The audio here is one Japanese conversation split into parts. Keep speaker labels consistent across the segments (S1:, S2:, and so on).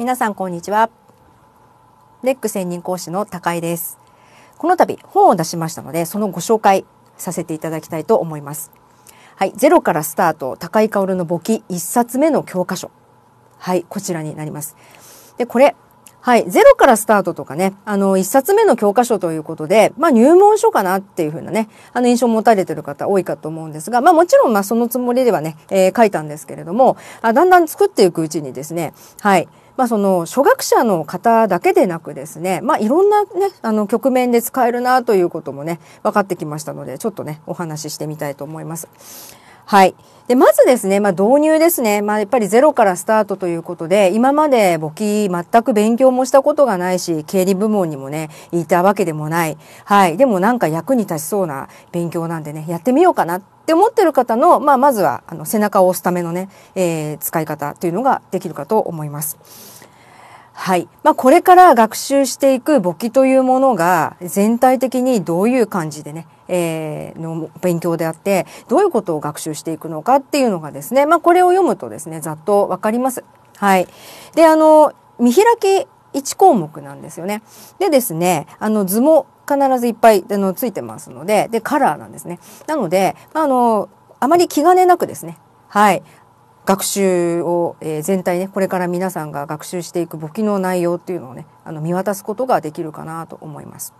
S1: 皆さんこんにちは。レック専任講師の高井です。この度本を出しましたので、そのご紹介させていただきたいと思います。はい、ゼロからスタート、高井薫の簿記一冊目の教科書。はい、こちらになります。で、これ、はい。ゼロからスタートとかね、あの、一冊目の教科書ということで、まあ入門書かなっていうふうなね、あの印象を持たれてる方多いかと思うんですが、まあもちろんまあそのつもりではね、えー、書いたんですけれども、あだんだん作っていくうちにですね、はい。まあその初学者の方だけでなくですね、まあいろんなね、あの局面で使えるなということもね、分かってきましたので、ちょっとね、お話ししてみたいと思います。はい。で、まずですね、まあ導入ですね。まあやっぱりゼロからスタートということで、今まで簿記全く勉強もしたことがないし、経理部門にもね、いたわけでもない。はい。でもなんか役に立ちそうな勉強なんでね、やってみようかなって思ってる方の、まあまずは、あの、背中を押すためのね、えー、使い方というのができるかと思います。はい。まあ、これから学習していく簿記というものが全体的にどういう感じでね、えー、の勉強であって、どういうことを学習していくのかっていうのがですね、まあ、これを読むとですね、ざっとわかります。はい。で、あの、見開き1項目なんですよね。でですね、あの図も必ずいっぱいあのついてますので、で、カラーなんですね。なので、まあ、あの、あまり気兼ねなくですね、はい。学習を、えー、全体ねこれから皆さんが学習していく簿記の内容っていうのをねあの見渡すことができるかなと思います。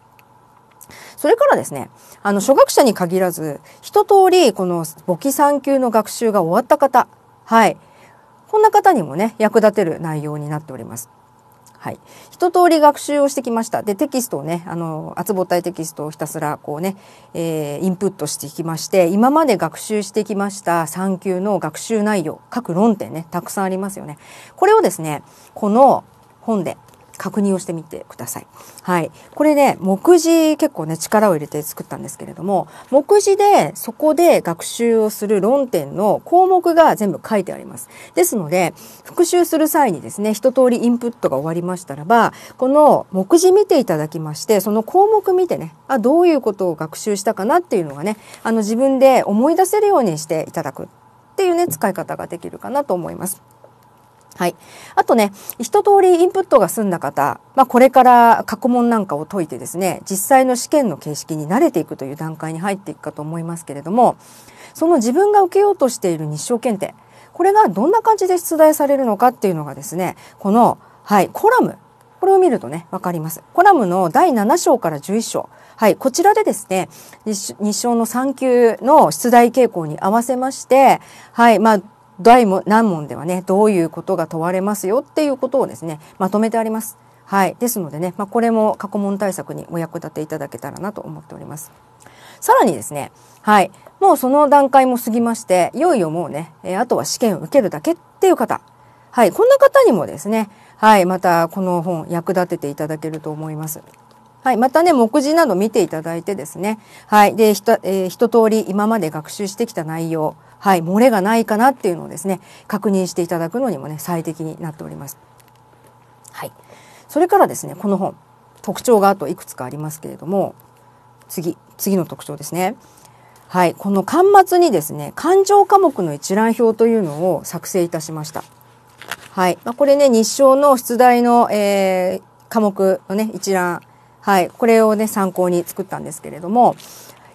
S1: それからですね、あの、初学者に限らず、一通りこの簿記3級の学習が終わった方、はい。こんな方にもね、役立てる内容になっております。はい。一通り学習をしてきました。で、テキストをね、あの、厚母体テキストをひたすらこうね、えー、インプットしていきまして、今まで学習してきました3級の学習内容、各論点ね、たくさんありますよね。これをですね、この本で確認をしてみてください。はい。これね、目次結構ね、力を入れて作ったんですけれども、目次でそこで学習をする論点の項目が全部書いてあります。ですので、復習する際にですね、一通りインプットが終わりましたらば、この目次見ていただきまして、その項目見てね、あ、どういうことを学習したかなっていうのがね、あの自分で思い出せるようにしていただくっていうね、使い方ができるかなと思います。はい。あとね、一通りインプットが済んだ方、まあ、これから過去問なんかを解いてですね、実際の試験の形式に慣れていくという段階に入っていくかと思いますけれども、その自分が受けようとしている日照検定、これがどんな感じで出題されるのかっていうのがですね、この、はい、コラム、これを見るとね、わかります。コラムの第7章から11章。はい、こちらでですね、日照の3級の出題傾向に合わせまして、はい、まあ、第何問ではね、どういうことが問われますよっていうことをですね、まとめてあります。はい。ですのでね、まあ、これも過去問対策にお役立ていただけたらなと思っております。さらにですね、はい。もうその段階も過ぎまして、いよいよもうね、え、あとは試験を受けるだけっていう方。はい。こんな方にもですね、はい。またこの本役立てていただけると思います。はい。またね、目次など見ていただいてですね。はい。で、ひと、えー、一通り今まで学習してきた内容。はい、漏れがないかなっていうのをですね、確認していただくのにもね、最適になっております。はい。それからですね、この本、特徴があといくつかありますけれども、次、次の特徴ですね。はい、この巻末にですね、勘定科目の一覧表というのを作成いたしました。はい。まあ、これね、日照の出題の、えー、科目のね、一覧。はい。これをね、参考に作ったんですけれども、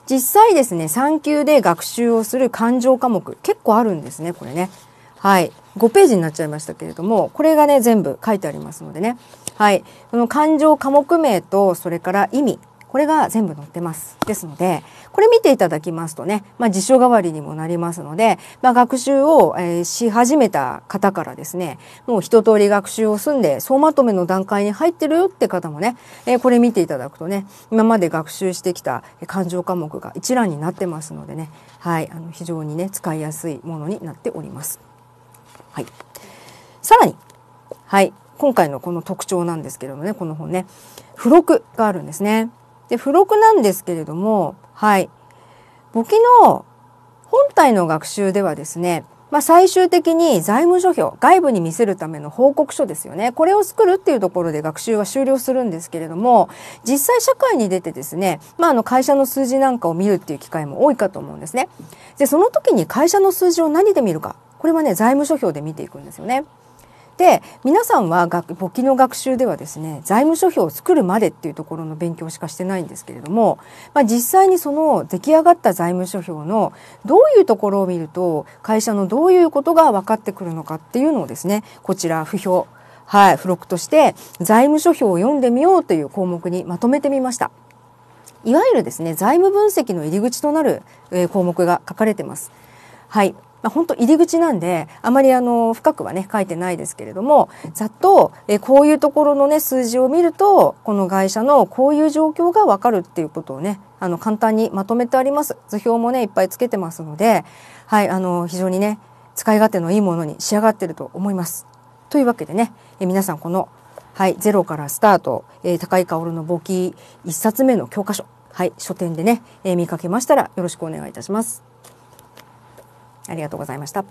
S1: 実際ですね、3級で学習をする感情科目、結構あるんですね、これね。はい。5ページになっちゃいましたけれども、これがね、全部書いてありますのでね。はい。この感情科目名と、それから意味、これが全部載ってます。ですので、これ見ていただきますとね、まあ、辞書代わりにもなりますので、まあ、学習を、えー、し始めた方からですね、もう一通り学習を済んで、総まとめの段階に入ってるよって方もね、えー、これ見ていただくとね、今まで学習してきた勘定科目が一覧になってますのでね、はい、あの非常にね、使いやすいものになっております。はい。さらに、はい、今回のこの特徴なんですけれどもね、この本ね、付録があるんですね。で、付録なんですけれども、はい。簿記の本体の学習ではですね、まあ、最終的に財務諸表、外部に見せるための報告書ですよね。これを作るっていうところで学習は終了するんですけれども、実際社会に出てですね、まあ、あの会社の数字なんかを見るっていう機会も多いかと思うんですね。で、その時に会社の数字を何で見るか。これはね、財務諸表で見ていくんですよね。で皆さんは簿記の学習ではですね財務諸表を作るまでっていうところの勉強しかしてないんですけれども、まあ、実際にその出来上がった財務諸表のどういうところを見ると会社のどういうことが分かってくるのかっていうのをですねこちら付表はい、付録として財務諸表を読んでみようという項目にまとめてみました。いわゆるですね財務分析の入り口となる、え項目が書かれてます。はい、まあ、本当入り口なんであまりあの深くはね書いてないですけれどもざっとえこういうところのね数字を見るとこの会社のこういう状況がわかるっていうことをねあの簡単にまとめてあります図表もねいっぱいつけてますのではいあの非常にね使い勝手のいいものに仕上がってると思います。というわけでねえ皆さんこのはい、ゼロからスタート、えー、高井薫の簿記1冊目の教科書、はい、書店でね、えー、見かけましたらよろしくお願いいたします。ありがとうございました。